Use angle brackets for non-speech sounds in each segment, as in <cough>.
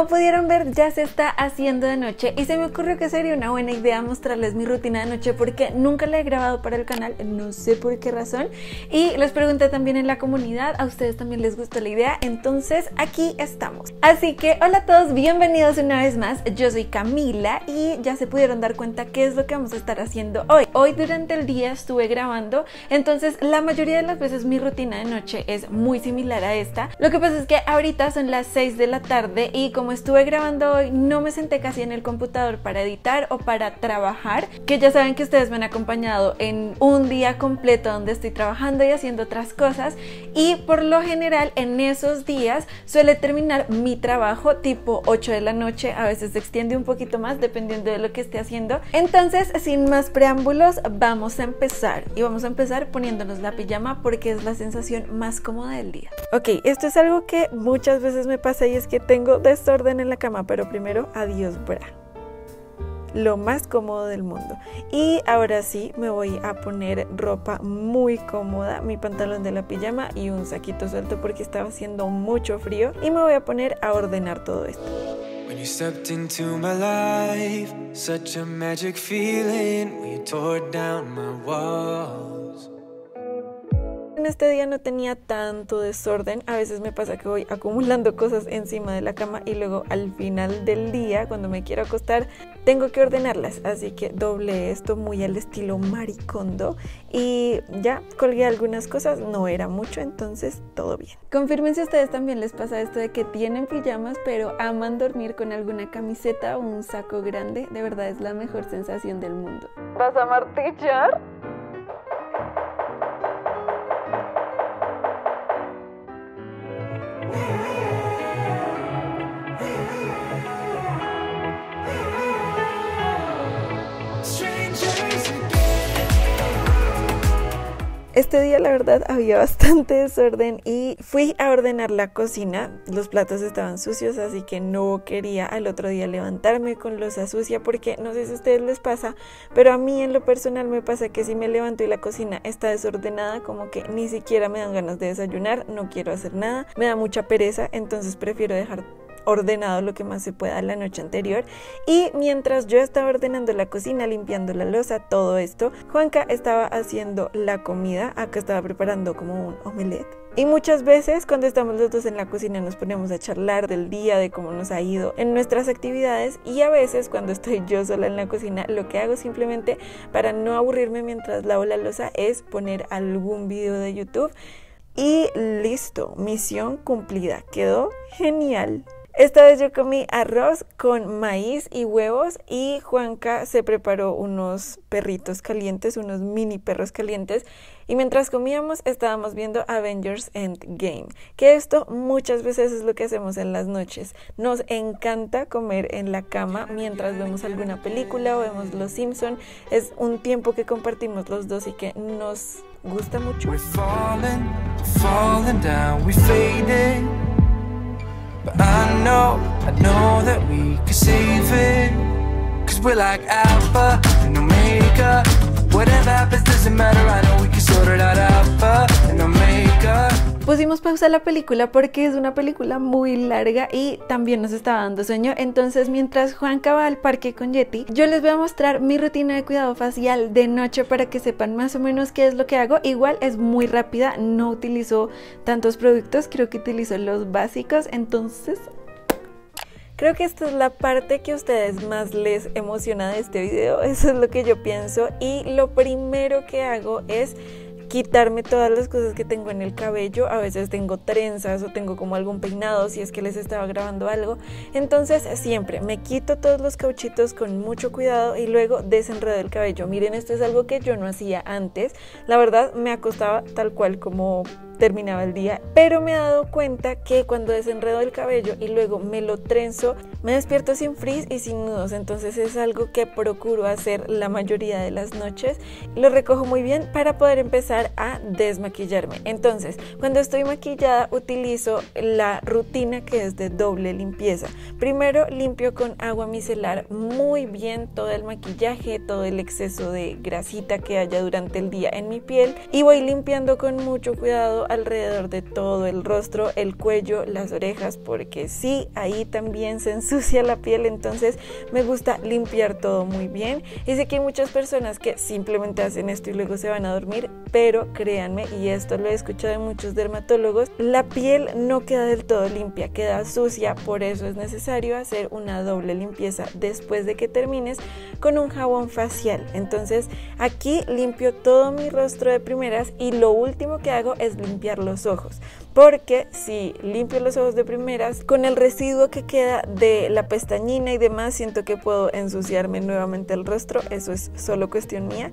Como pudieron ver, ya se está haciendo de noche y se me ocurrió que sería una buena idea mostrarles mi rutina de noche porque nunca la he grabado para el canal, no sé por qué razón. Y les pregunté también en la comunidad, a ustedes también les gustó la idea, entonces aquí estamos. Así que hola a todos, bienvenidos una vez más. Yo soy Camila y ya se pudieron dar cuenta qué es lo que vamos a estar haciendo hoy. Hoy durante el día estuve grabando, entonces la mayoría de las veces mi rutina de noche es muy similar a esta. Lo que pasa es que ahorita son las 6 de la tarde y como estuve grabando hoy no me senté casi en el computador para editar o para trabajar, que ya saben que ustedes me han acompañado en un día completo donde estoy trabajando y haciendo otras cosas y por lo general en esos días suele terminar mi trabajo tipo 8 de la noche, a veces se extiende un poquito más dependiendo de lo que esté haciendo. Entonces, sin más preámbulos, vamos a empezar y vamos a empezar poniéndonos la pijama porque es la sensación más cómoda del día. Ok, esto es algo que muchas veces me pasa y es que tengo desorden en la cama, pero primero adiós bra lo más cómodo del mundo. Y ahora sí me voy a poner ropa muy cómoda, mi pantalón de la pijama y un saquito suelto porque estaba haciendo mucho frío y me voy a poner a ordenar todo esto. Stepped into my life, such a magic feeling, tore down my. En este día no tenía tanto desorden, a veces me pasa que voy acumulando cosas encima de la cama y luego al final del día, cuando me quiero acostar, tengo que ordenarlas, así que doble esto muy al estilo maricondo y ya colgué algunas cosas, no era mucho, entonces todo bien. Confirmen si a ustedes también les pasa esto de que tienen pijamas pero aman dormir con alguna camiseta o un saco grande, de verdad es la mejor sensación del mundo. ¿Vas a martillar? Este día la verdad había <laughs> bastante desorden y fui a ordenar la cocina. Los platos estaban sucios, así que no quería al otro día levantarme con losa sucia porque no sé si a ustedes les pasa, pero a mí en lo personal me pasa que si me levanto y la cocina está desordenada, como que ni siquiera me dan ganas de desayunar, no quiero hacer nada, me da mucha pereza, entonces prefiero dejar ordenado lo que más se pueda la noche anterior. Y mientras yo estaba ordenando la cocina, limpiando la losa, todo esto, Juanca estaba haciendo la comida, acá estaba preparando como un omelette. Y muchas veces cuando estamos los dos en la cocina nos ponemos a charlar del día, de cómo nos ha ido en nuestras actividades. Y a veces cuando estoy yo sola en la cocina lo que hago simplemente para no aburrirme mientras lavo la losa es poner algún video de YouTube. Y listo, misión cumplida, quedó genial. Esta vez yo comí arroz con maíz y huevos y Juanca se preparó unos perritos calientes, unos mini perros calientes y mientras comíamos estábamos viendo Avengers Endgame, que esto muchas veces es lo que hacemos en las noches. Nos encanta comer en la cama mientras vemos alguna película o vemos Los Simpson. Es un tiempo que compartimos los dos y que nos gusta mucho. But I know, I know that we can save it. Cause we're like Alpha and Omega. Whatever happens doesn't matter, I know we can sort it out Alpha and Omega Pusimos pausa a la película porque es una película muy larga y también nos estaba dando sueño. Entonces, mientras Juan va al parque con Yeti, yo les voy a mostrar mi rutina de cuidado facial de noche para que sepan más o menos qué es lo que hago. Igual es muy rápida, no utilizo tantos productos, creo que utilizo los básicos. Entonces, Creo que esta es la parte que a ustedes más les emociona de este video, <laughs> eso es lo que yo pienso y lo primero que hago es quitarme todas las cosas que tengo en el cabello. A veces tengo trenzas o tengo como algún peinado si es que les estaba grabando algo. Entonces siempre me quito todos los cauchitos con mucho cuidado y luego desenredo el cabello. Miren, esto es algo que yo no hacía antes. La verdad me acostaba tal cual como terminaba el día, pero me he dado cuenta que cuando desenredo el cabello y luego me lo trenzo, me despierto sin frizz y sin nudos, entonces es algo que procuro hacer la mayoría de las noches. Lo recojo muy bien para poder empezar a desmaquillarme. Entonces, cuando estoy maquillada utilizo la rutina que es de doble limpieza. Primero limpio con agua micelar muy bien todo el maquillaje, todo el exceso de grasita que haya durante el día en mi piel y voy limpiando con mucho cuidado alrededor de todo el rostro, el cuello, las orejas, porque sí, ahí también se ensucia la piel, entonces me gusta limpiar todo muy bien. Y sé que hay muchas personas que simplemente hacen esto y luego se van a dormir, pero créanme, y esto lo he escuchado de muchos dermatólogos, la piel no queda del todo limpia, queda sucia, por eso es necesario hacer una doble limpieza después de que termines con un jabón facial. Entonces aquí limpio todo mi rostro de primeras y lo último que hago es limpiar los ojos porque si limpio los ojos de primeras, con el residuo que queda de la pestañina y demás, siento que puedo ensuciarme nuevamente el rostro, eso es solo cuestión mía.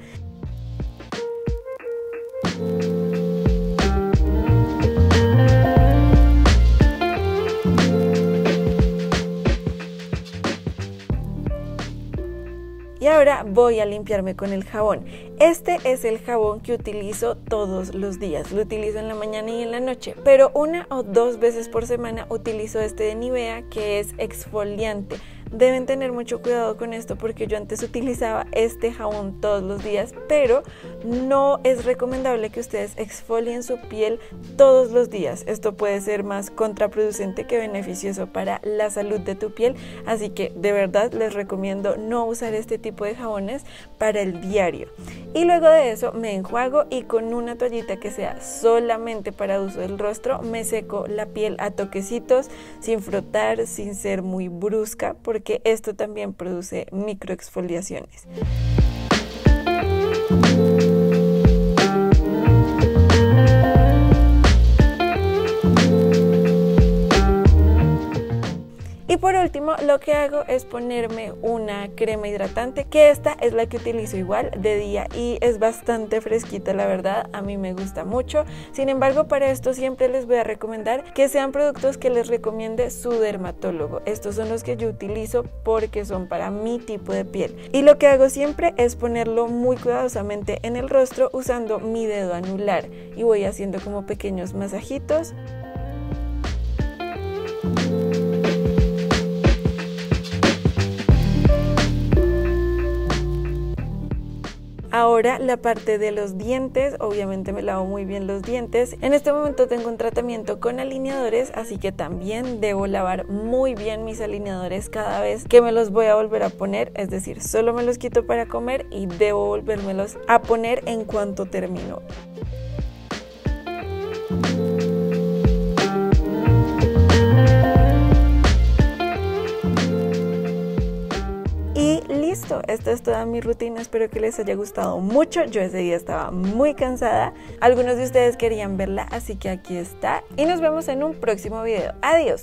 Ahora voy a limpiarme con el jabón. Este es el jabón que utilizo todos los días. Lo utilizo en la mañana y en la noche, pero una o dos veces por semana utilizo este de Nivea que es exfoliante Deben tener mucho cuidado con esto porque yo antes utilizaba este jabón todos los días, pero no es recomendable que ustedes exfolien su piel todos los días. Esto puede ser más contraproducente que beneficioso para la salud de tu piel, así que de verdad les recomiendo no usar este tipo de jabones para el diario. Y luego de eso me enjuago y con una toallita que sea solamente para uso del rostro me seco la piel a toquecitos sin frotar, sin ser muy brusca porque esto también produce microexfoliaciones. Y por último, lo que hago es ponerme una crema hidratante, que esta es la que utilizo igual de día y es bastante fresquita, la verdad, a mí me gusta mucho. Sin embargo, para esto siempre les voy a recomendar que sean productos que les recomiende su dermatólogo. Estos son los que yo utilizo porque son para mi tipo de piel. Y lo que hago siempre es ponerlo muy cuidadosamente en el rostro usando mi dedo anular y voy haciendo como pequeños masajitos. Ahora la parte de los dientes, obviamente me lavo muy bien los dientes. En este momento tengo un tratamiento con alineadores, así que también debo lavar muy bien mis alineadores cada vez que me los voy a volver a poner, es decir, solo me los quito para comer y debo volvérmelos a poner en cuanto termino. Esta es toda mi rutina, espero que les haya gustado mucho, yo ese día estaba muy cansada, algunos de ustedes querían verla, así que aquí está. Y nos vemos en un próximo video, adiós.